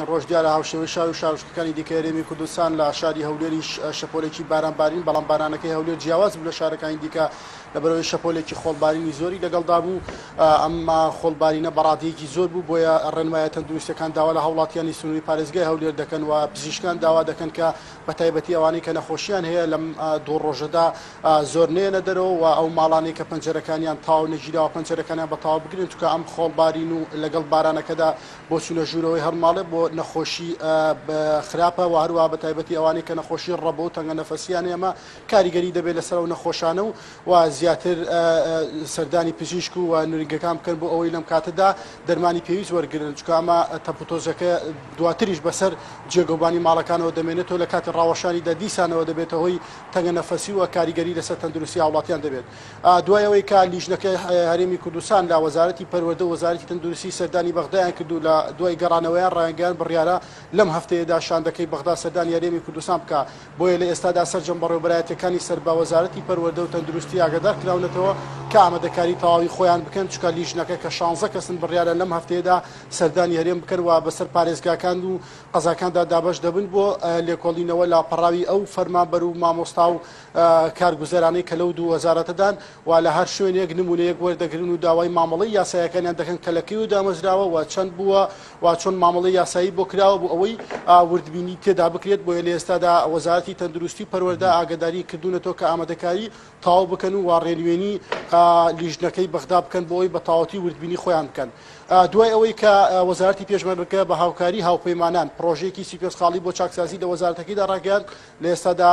ڕۆژ دیارە هاوشێوەی شاو و شارشتەکانی دیکەێمی کوردستان لە شاری هەولێری شەپۆلێکی بارانبارین بەڵام بارانەکەی هەولێر جیاواز لە شارەکانی دیکە لەبەرەوەی شەپۆلێکی خۆڵبارینی زۆری لەگەڵدا بوو ئەمما خۆڵبارینە بەڕادەیەکی زۆر بوو بۆیە ڕێنمایە تەندروستەکان داوا لە هاوڵاتیانی سنووری پارێزگای هەولێر دەکەن و پزیشکان داوا دەکەن کە بە تایبەتی ئەوانەی کە نەخۆشیان هەیە لەم دوو ڕۆژەدا زۆر نێنە دەرەوە و ئەو ماڵانەی کە پەنجەرەکانیان تاو نەگیراوە پەنجەرەکانیان بەتاوا بگرن توکە ئەم خۆڵبارین و لەگەڵ بارانەکەدا بۆ سونەژورەوەی هەرماڵێ بۆ نەخۆشی خراپە و هەروە بە تایبەتی ئەوانەی کە نەخۆشی ڕەبۆ تەنگە نەفەسییان ئێمە کاریگەری دەبێت لەسەر و نەخۆشانە و و زیاتر سەردانی پزیشک و نوریگەکان بکەن بۆ ئەوەی لەم کاتەدا دەرمانی پێویست وەرگن چکامە تەپوتۆزەکە دواتریش بەسەر جێگۆبانی ماڵەکانەوە دەمێنێتەوە لە کاتی ڕاوەشانیدا دیسانەوە دەبێتە هۆی تەنگە نەفەسی و کاریگەری لەسەر تەندروستی وڵاتیان دەبێت دوایەوەی کا لیژنەکە هەرێمی کوردستان لا وەزارەتی پەروەدە وەزارەتی تەندروستی سەردانی بەغدایان کردو لە دوای گەڕانەوەیان ڕایگەان ئەم بڕیارە لەم هەفتەیەدا شاندەکەی بەغدا سەردان یاریێمی کوردستان بکە بۆیە لە ئێستادا سەررجەم بەڕێبرایەتەکانی سەر با وەزارەتی پەروەدە و تەندروستی ئاگدار کراونەتەوە کە ئامادەکاری تەواوی خۆیان بکەن چکە لیژنەکە کە شانزە کەسن بڕیاە لەم هەفتەیەدا سەردان یاریێم بکەوە بەسەر پارێزگاکان و قەزاکاندا دابش دەبن بۆ لێکۆڵینەوە لاپەڕاوی ئەو فەرمابەر و مامۆستا و کارگوزارانەی کە لەو دوو وەزارەتەدان و لە هەر شوێنێک نمونەیەک وەردەگرن و داوای مامەڵی یاسایەکانیان دەکەن کەلەکی و دامەزراوە و چەند بووە و چۆن مامەڵی یاسا یاسایی بۆ کراوە بوو ئەوەی ئاوردبینی تێدا بکرێت بۆ لە ئێستادا وەزارەتی تەندروستی پەروەەردا ئاگداری کردوونەتەوە کە ئامادەکاری تاو بکەن و واڕێنوێنی لیژنەکەی بەغدا بکەن بۆ ئەوی بە تاوەتی وردبینی خۆیان بکەن. دوای ئەوەی کە وەزارتی پێشمەرگەکە بە هاوکاری هاوپەیمانان پرۆژێکی سیپێسخاڵی بۆ چاکسازی لە وەزارەتەکەیدا ڕاگەاند لە ئێستادا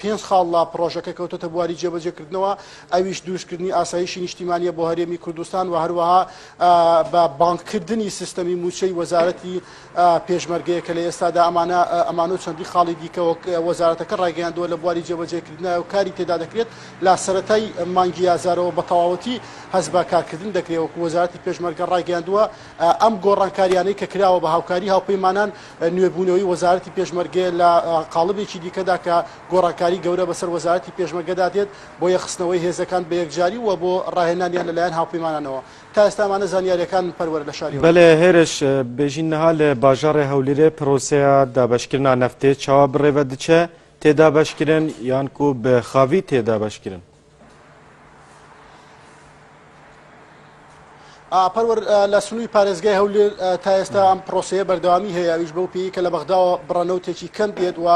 پێنج خاڵڵا پرۆژەکە کەوتەتە بواری جێبەجێکردنەوە ئەویش دووشکردنی ئاساییشی نیشتیمانیە بۆ هەرێمی کوردستان و هەروەها بە بانکردنی سیستەمی موچەی وەزارەتی پێشمەرگەیەکە لە ئێستادا ئەمانە ئەمان و چەندی خاڵی دیکەەوە وەزارەتەکە ڕێگەیاندووە لە بواری جێبەجێکردنەوە و کاری تێدا دەکرێت لا سەتای مانگی یازارەوە بە تەواوەتی هەز بە کارکردن دەکرێت وەکو وەزارەتی پێشمەرگە ڕاگەاندووە ئەم گۆڕانکاریانەی کە کراوە بە هاوکاری هاوپەیمانان نوێبوونەوەی وەزارەتی پێشمەرگێ لە قالبێکی دیکەدا کە گۆڕانکاری گەورە بەسەر وەزارەتی پێشمەگەدا دێت بۆ یەخستنەوەی هێزەکان بە یەکجاری وە بۆ ڕاهێنانیان لەلایەن هاوپەیمانانەوە تا ئێستامانە زانیاریەکان پەروەەر لە شاری بەێ هێرش بێژین نەها لە با باjarê Hewlîrê proseya dabeşkirina neftê çawa birêve diçe têdabeşkirin yan ku bi xavî têdabeşkirin? پەروەر لە سنووی پارێزگای هەولێر تا ئێستا ئەم پرۆسەیە بەردەوامی هەیەویش بەو پێی کە لە بەغداوە بڕەنەوە تێکی کەم پێت و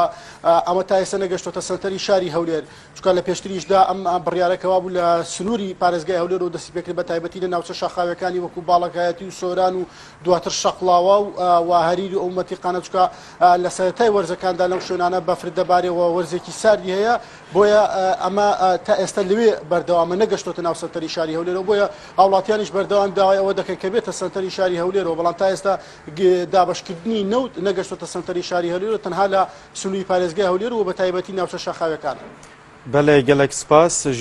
ئەمە تا ئێستا نەگەشتۆتە سەرەری شاری هەولێر چکە لە پێشتریشدا ئەم بڕیارەکەوا بوو لە سنووری پارێزگای هەولێر و دەستی پێکرد بە تایبەتی لە ناوچە شاخاوەکانی وەکو باڵەکایەتی و سۆران و دواتر شەقڵاوە و واهری و ئەومەتی قانەچکە لە سەرەتای وەرزەکاندا لەو شوێنانە بەفرد دەبارێەوە وەرزێکی ساردی هەیە بۆیە ئەمە تا ئێستا لوێ بەردەوامە نەگەشتۆتە ناو سەرەری شاری هەولێر بۆیە هاوڵاتیانیش بەردەوامدا پیاوای ئەوە دەکەن کە بێتە سنتەری شاری هەولێرەوە بەڵام تا ئێستا دابشکردنی نەوت نەگەشتۆتە سنتەری شاری هەولێرە تەنها لە سنووی پارێزگای هەولێر و بە تایبەتی ناوچە شاخاوەکان بەڵێ گەلەک سپاس ژ